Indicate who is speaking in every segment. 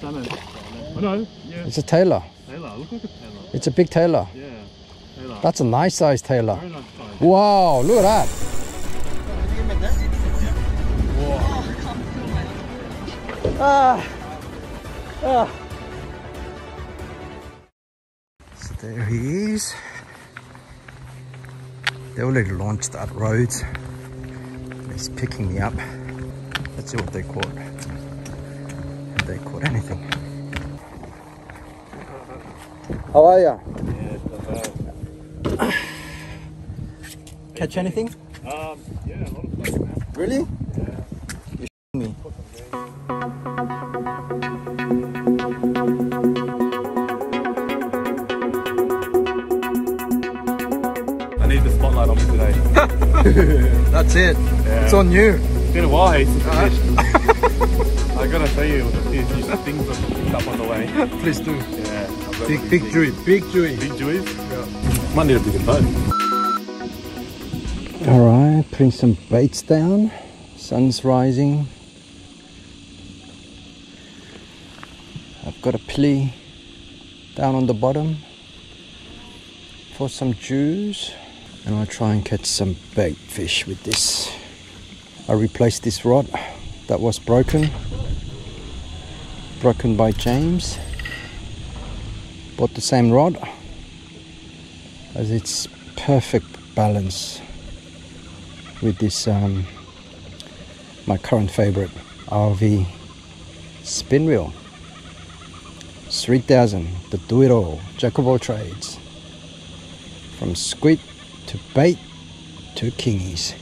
Speaker 1: Salmon. Oh no, yeah,
Speaker 2: It's a tailor.
Speaker 1: tailor. Look like a tailor.
Speaker 2: It's a big tailor.
Speaker 1: Yeah, tailor.
Speaker 2: That's a nice size tailor.
Speaker 1: Very nice size.
Speaker 2: Wow, look at that. Ah. Ah. So there he is. They already launched that road. He's picking me up. Let's see what they caught. If they caught anything. How are ya?
Speaker 1: Yeah, not bad.
Speaker 2: Catch anything?
Speaker 1: Um, yeah, a lot of places. man.
Speaker 2: Really? You me.
Speaker 1: I need the spotlight on me today.
Speaker 2: That's it.
Speaker 1: Yeah.
Speaker 2: It's on you.
Speaker 1: It's been a while, hey, since I. Gotta tell you, a few things I've picked up on the way.
Speaker 2: Please do.
Speaker 1: Yeah.
Speaker 2: Big, big
Speaker 1: things.
Speaker 2: Jewy, big Jewy.
Speaker 1: Big Jewies? Might need a bigger boat.
Speaker 2: All right, putting some baits down. Sun's rising. I've got a plea down on the bottom for some Jews. And I'll try and catch some bait fish with this. I replaced this rod that was broken. Broken by James. Bought the same rod as it's perfect balance with this um, my current favorite RV spin wheel 3000 the do it all jack of all trades. From squid to bait to kingies.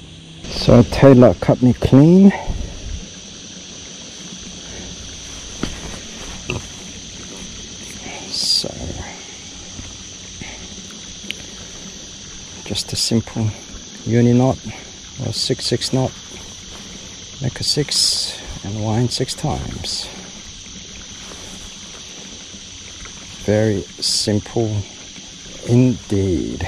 Speaker 2: So tailor cut me clean so just a simple uni knot or six six knot. Make a six and wind six times. Very simple indeed.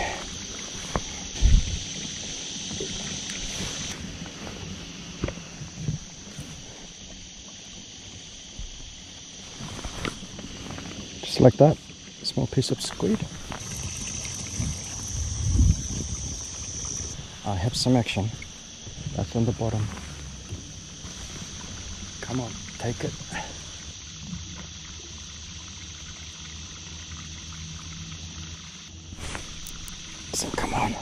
Speaker 2: Just like that small piece of squid I have some action. That's on the bottom. Come on, take it. So come on.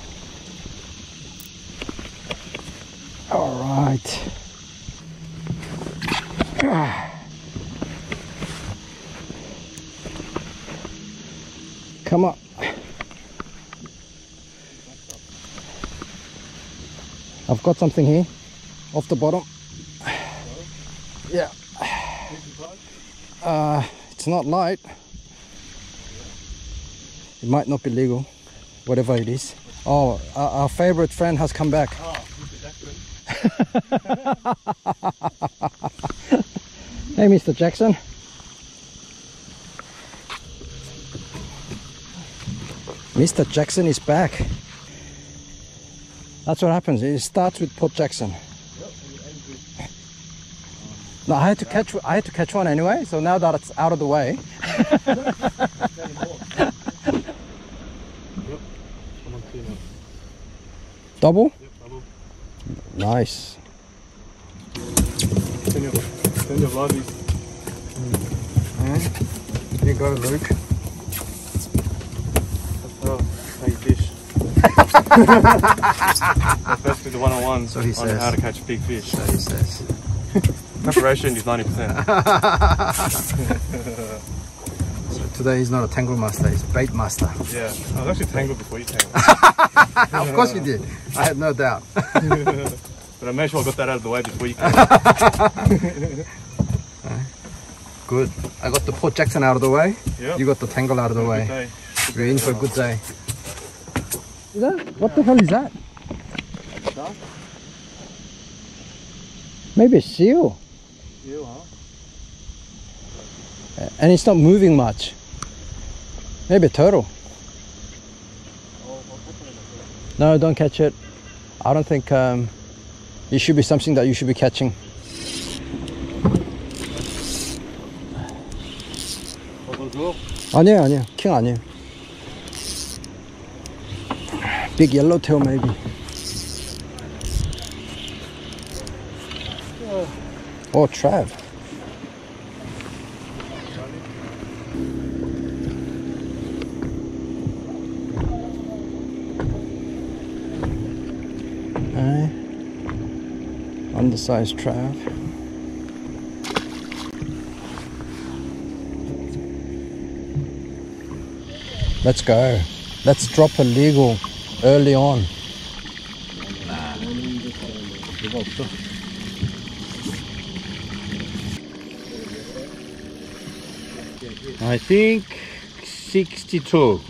Speaker 2: All right. Ah. Come on. I've got something here off the bottom. Yeah. Uh, it's not light. It might not be legal, whatever it is. Oh, our, our favorite friend has come back. hey, Mr. Jackson. Mr. Jackson is back. That's what happens. It starts with Port Jackson. No, I had to catch. I had to catch one anyway. So now that it's out of the way, double. Nice.
Speaker 1: Send your, send your vloggies.
Speaker 2: You got it, Luke.
Speaker 1: That's how, you fish. That's basically the one-on-one
Speaker 2: So he
Speaker 1: on
Speaker 2: says.
Speaker 1: how to catch big fish.
Speaker 2: So he says.
Speaker 1: Preparation is 90%.
Speaker 2: So today he's not a tangle master. He's a bait master.
Speaker 1: yeah, I was actually tangled before you tangled.
Speaker 2: of course you did. I had no doubt.
Speaker 1: But I made sure I got that out of the way before you came.
Speaker 2: Good. I got the Port Jackson out of the way.
Speaker 1: Yep.
Speaker 2: You got the tangle out of the way. We're in for a good day. Is that? What the hell is that? Maybe a seal.
Speaker 1: You, huh?
Speaker 2: And it's not moving much. Maybe a turtle. No, don't catch it. I don't think um, it should be something that you should be catching.
Speaker 1: Also,
Speaker 2: 아니에요, 아니에요. 킹 아니에요. Big yellow tail maybe. Oh, Trav. Aye. Undersized Trav. Let's go. Let's drop a legal early on.
Speaker 1: 이거 없어. I think 62.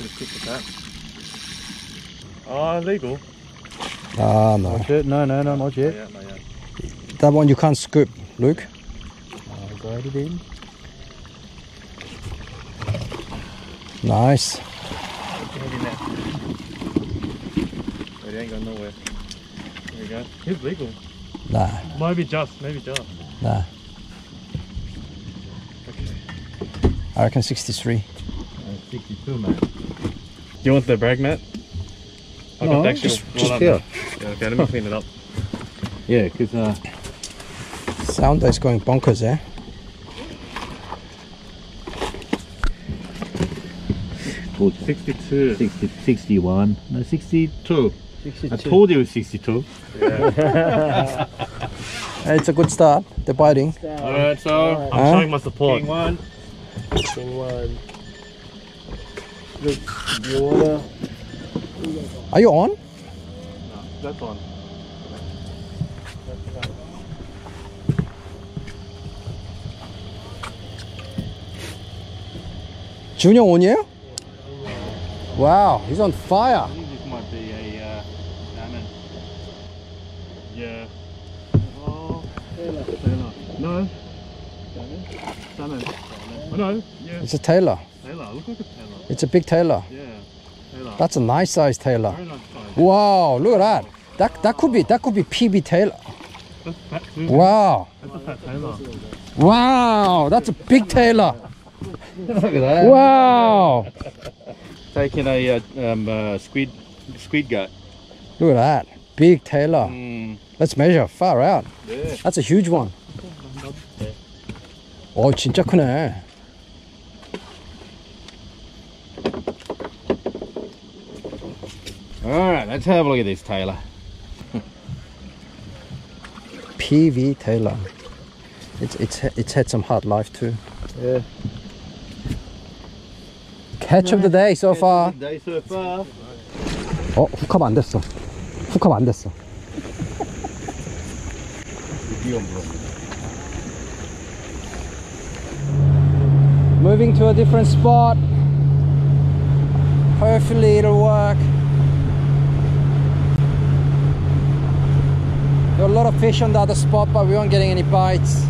Speaker 1: Let's stick with that. Ah, legal.
Speaker 2: Ah, no.
Speaker 1: No, no, no, not yet. not yet.
Speaker 2: That one you can't scoop, Luke.
Speaker 1: I'll grade it in.
Speaker 2: Nice.
Speaker 1: Get. But it ain't going nowhere. There we go. It's legal.
Speaker 2: Nah,
Speaker 1: Maybe just, maybe just.
Speaker 2: nah.
Speaker 1: Okay.
Speaker 2: I reckon 63.
Speaker 1: 62, man. Do you want the brag mat? I've
Speaker 2: No,
Speaker 1: got the actual
Speaker 2: just-
Speaker 1: roll
Speaker 2: just here.
Speaker 1: Yeah, okay, let me clean it up. Yeah, because uh,
Speaker 2: Sound is going bonkers, eh?
Speaker 1: Good. 62.
Speaker 3: 60, 61, no, 62.
Speaker 2: 62.
Speaker 3: I told you it was 62.
Speaker 2: It's a good start. They're biting.
Speaker 1: Alright, so I'm
Speaker 2: Huh?
Speaker 1: showing my support.
Speaker 3: King one.
Speaker 4: King one. Look, you wanna?
Speaker 2: Are you on?
Speaker 1: That's on.
Speaker 2: Junior on이에요? Wow, he's on fire.
Speaker 1: I think this might be a uh, salmon. Yeah. Oh,
Speaker 4: tailor.
Speaker 1: tailor. No. Salmon. Oh, no. Yeah.
Speaker 2: It's a tailor.
Speaker 1: Taylor. Look like a tailor.
Speaker 2: It's a big tailor.
Speaker 1: Yeah. tailor.
Speaker 2: That's a nice size tailor.
Speaker 1: Very nice size.
Speaker 2: Wow, look at that. That that could be that could be PB tailor.
Speaker 1: That's fat too.
Speaker 2: Wow.
Speaker 1: That's a fat tailor.
Speaker 2: Wow, that's a big tailor.
Speaker 3: Look at that.
Speaker 2: Wow
Speaker 1: taking a, uh, um, uh, squid squid gut.
Speaker 2: Look at that, big tailor.
Speaker 1: Mm.
Speaker 2: Let's measure, far out.
Speaker 1: Yeah.
Speaker 2: That's a huge one. Oh, 진짜 크네.
Speaker 3: Alright, let's have a look at this tailor.
Speaker 2: PB tailor. It's it's it's had some hard life too.
Speaker 4: Yeah
Speaker 2: Catch of the day so far.
Speaker 3: Day so far.
Speaker 2: 어, 훅하면 안 됐어. 훅하면 안 됐어. Moving to a different spot. Hopefully it'll work. There are a lot of fish on the other spot, but we weren't getting any bites.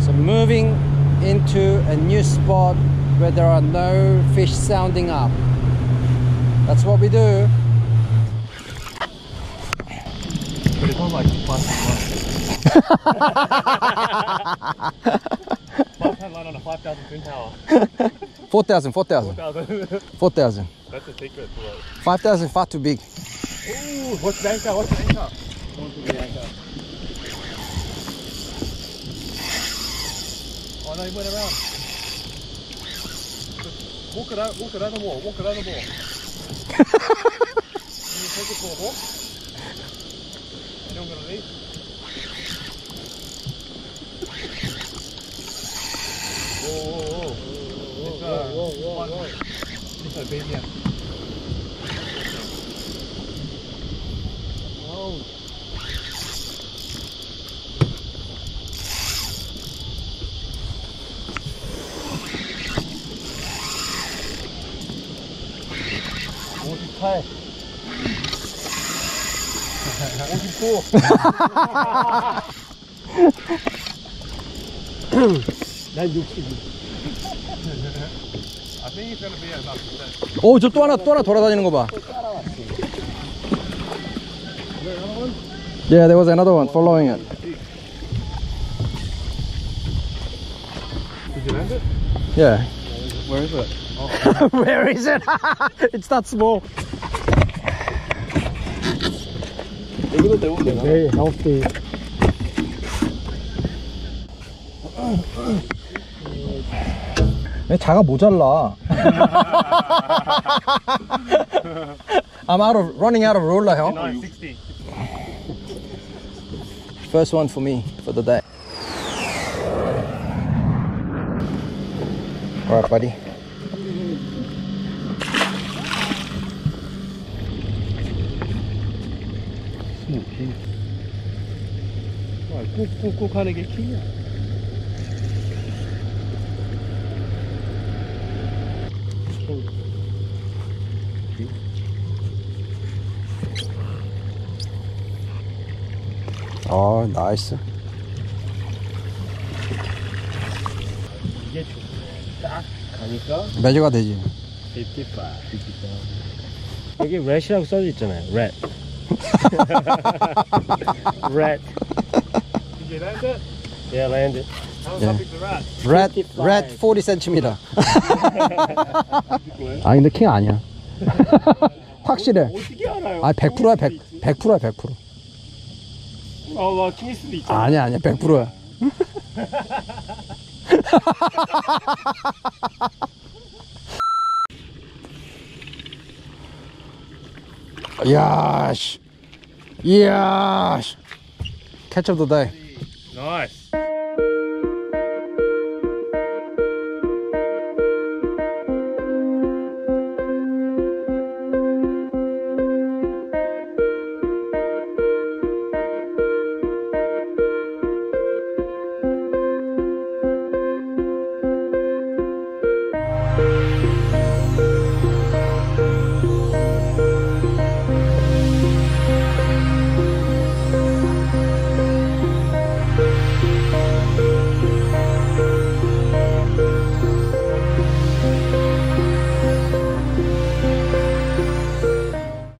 Speaker 2: So moving into a new spot where there are no fish sounding up. That's what we do.
Speaker 1: But it's not like five pound line on a 5,000 Twin Power.
Speaker 2: 4,000, 4,000,
Speaker 1: 4,000.
Speaker 2: 4,000.
Speaker 1: That's the secret to it.
Speaker 2: 5,000 far too big.
Speaker 1: Ooh, what's the anchor? What's the anchor? Oh no, he went around. Walk it out, walk out the wall, walk out the wall. You take it for a walk? Anyone gonna leave? Whoa, whoa, whoa. It's,
Speaker 4: whoa, whoa,
Speaker 1: one-
Speaker 4: whoa.
Speaker 1: Disobedient.
Speaker 4: Oh, 난 60.
Speaker 1: I think it's gonna be about that.
Speaker 2: 오, 저 또 하나, 또 하나 돌아다니는 거 봐. Yeah, there was another one following it.
Speaker 1: Did you land it?
Speaker 2: Yeah.
Speaker 1: Where is it?
Speaker 2: Where is it? it's that small.
Speaker 4: 여기도 되면 되나? Very healthy.
Speaker 2: 왜 자가 모자라? I'm out of running out of ruler, 형.
Speaker 1: 960.
Speaker 2: First one for me for the day. All right, buddy.
Speaker 4: 꾹꾹꾹 하는 게 키야.
Speaker 2: Oh, nice.
Speaker 4: 이게 딱 가니까
Speaker 2: 매주가 되지.
Speaker 4: 55, 55. 여기 렛이라고 써져 있잖아요. 렛. 렛.
Speaker 1: Did you land it?
Speaker 4: Yeah, landed.
Speaker 1: How,
Speaker 2: Yeah.
Speaker 1: how big's the rat?
Speaker 2: Red,
Speaker 4: 55.
Speaker 2: red 40 cm. 아 근데 킹 아니야. 확실해.
Speaker 4: 어떻게 알아요?
Speaker 2: 아 100%야 100 100%야 100%.
Speaker 4: 어, 나 킹일 수도 있잖아.
Speaker 2: 아니야 아니야 100%야. 이야 씨. 이야 씨. Catch of the day.
Speaker 1: Nice.